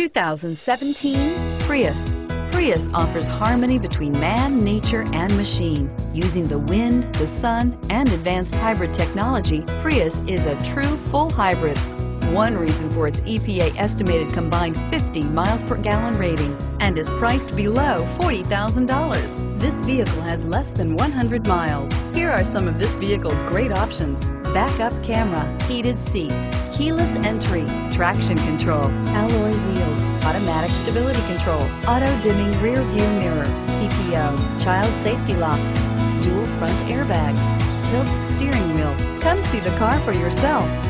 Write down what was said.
2017 Prius. Prius offers harmony between man, nature, and machine. Using the wind, the sun, and advanced hybrid technology, Prius is a true full hybrid. One reason for its EPA estimated combined 50 miles per gallon rating and is priced below $40,000. This vehicle has less than 100 miles. Here are some of this vehicle's great options. Backup camera, heated seats, keyless entry, traction control, alloy wheels, automatic stability control, auto dimming rear view mirror, PPO, child safety locks, dual front airbags, tilt steering wheel. Come see the car for yourself.